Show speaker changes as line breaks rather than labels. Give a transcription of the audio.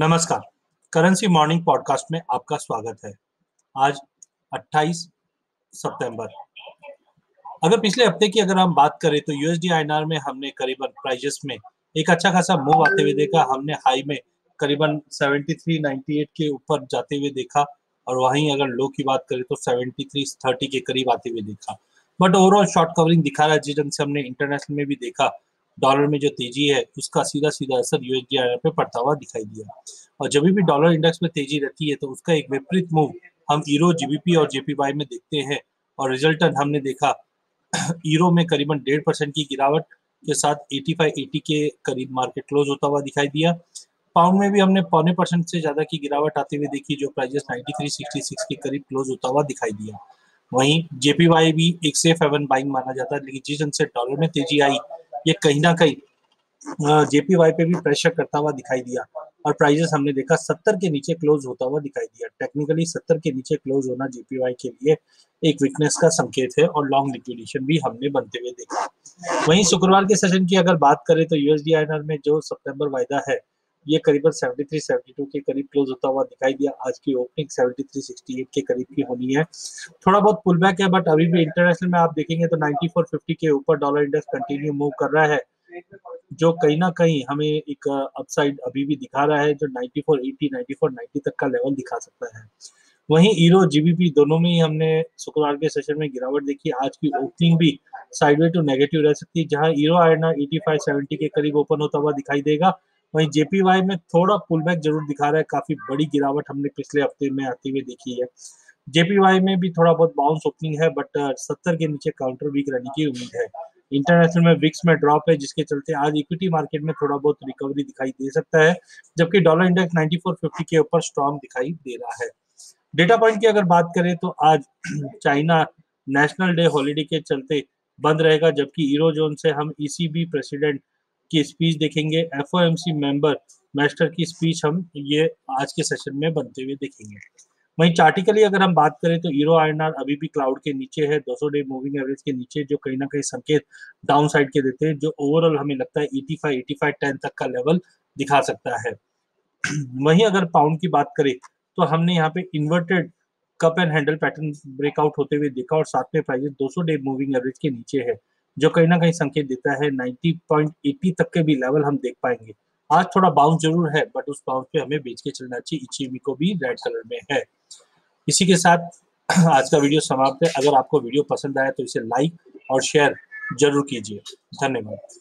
नमस्कार। Currency morning podcast में आपका स्वागत है। आज 28 सितंबर। अगर पिछले हफ़्ते की अगर हम बात करें तो यूएसडी आईएनआर में हमने करीबन प्राइजेस में एक अच्छा खासा मूव आते हुए देखा। हमने हाई में करीबन 73.98 के ऊपर जाते हुए देखा और वहीं अगर लो की बात करें तो 73.30 के करीब आते हुए देखा। बट ओवरऑल शॉर्ट कवरिंग दिखा रहा है। जिस ढंग से हमने इंटरनेशनल में भी देखा डॉलर में जो तेज़ी है, उसका सीधा सीधा असर यूएसडी पे पड़ता हुआ दिखाई दिया। और जब भी डॉलर इंडेक्स में तेज़ी रहती है तो उसका एक विपरीत मूव हम ईरो जीबीपी और जेपीवाई में देखते हैं और रिजल्टन हमने देखा। ईरो में करीबन डेढ़ परसेंट की गिरावट के साथ 85 80 के करीब मार्केट क्लोज होता हुआ दिखाई दिया। पाउंड में भी हमने पौने परसेंट से ज़्यादा की गिरावट आते हुए देखी, जो प्राइजेस 93.66 के करीब क्लोज होता हुआ दिखाई दिया। वहीं जेपीवाई भी एक सेफ़ हेवन बाइंग माना जाता है, लेकिन जिस ढंग से डॉलर में तेज़ी आई ये कहीं ना कहीं जेपीवाई पे भी प्रेशर करता हुआ दिखाई दिया और प्राइजेस हमने देखा सत्तर के नीचे क्लोज होता हुआ दिखाई दिया। टेक्निकली सत्तर के नीचे क्लोज होना जेपीवाई के लिए एक वीकनेस का संकेत है और लॉन्ग लिक्विडेशन भी हमने बनते हुए देखा। वहीं शुक्रवार के सेशन की अगर बात करें तो यूएसडी में जो सितंबर वायदा है ये करीबन 73 72 के करीब क्लोज होता हुआ दिखाई दिया। आज की ओपनिंग 73 68 के करीब की होनी है। थोड़ा बहुत पुल बैक है बट अभी भी इंटरनेशनल में आप देखेंगे तो 94 50 के ऊपर डॉलर इंडेक्स कंटिन्यू मूव कर रहा है, जो कहीं ना कहीं हमें एक अपसाइड अभी भी दिखा रहा है, जो 94 80 94 90 तक का लेवल दिखा सकता है। वहीं ईरो जीबीपी दोनों में ही हमने शुक्रवार के सेशन में गिरावट देखी। आज की ओपनिंग भी साइडवे टू नेगेटिव रह सकती है, जहाँ ईरो आयना 85 70 के करीब ओपन होता हुआ दिखाई देगा। वहीं जेपीवाई में थोड़ा पुल ज़रूर दिखा रहा है। काफ़ी बड़ी गिरावट हमने पिछले हफ़्ते में आते हुए देखी है। जेपीवाई में भी थोड़ा बहुत बाउंस ओपनिंग है बट सत्तर के नीचे काउंटर वीक रहने की उम्मीद है। इंटरनेशनल में विक्स में ड्रॉप है, जिसके चलते आज इक्विटी मार्केट में थोड़ा बहुत रिकवरी दिखाई दे सकता है, जबकि डॉलर इंडेक्स 9450 के ऊपर स्ट्रॉन्ग दिखाई दे रहा है। डेटा पॉइंट की अगर बात करें तो आज चाइना नेशनल डे हॉलीडे के चलते बंद रहेगा, जबकि ईरो जोन से हम ईसीबी प्रेसिडेंट की स्पीच देखेंगे। एफओएमसी मेंबर मास्टर की स्पीच हम ये आज के सेशन में बनते हुए देखेंगे। वहीं चार्टिकली अगर हम बात करें तो ईरो आर अभी भी क्लाउड के नीचे है। 200 डे मूविंग एवरेज के नीचे जो कहीं ना कहीं संकेत डाउन साइड के देते हैं, जो ओवरऑल हमें लगता है 85 85 10 तक का लेवल दिखा सकता है। वहीं अगर पाउंड की बात करें तो हमने यहाँ पे inverted cup and handle pattern breakout होते हुए देखा और साथ में प्राइजेस 200 डे मूविंग एवरेज के नीचे है। जो कहीं ना कहीं संकेत देता है 90.80 तक के भी लेवल हम देख पाएँगे। आज थोड़ा बाउंस ज़रूर है बट उस बाउंस पे हमें बेच के चलना चाहिए। इचीवी को भी रेड कलर में है। इसी के साथ आज का वीडियो समाप्त है। अगर आपको वीडियो पसंद आया तो इसे लाइक और शेयर ज़रूर कीजिए। धन्यवाद।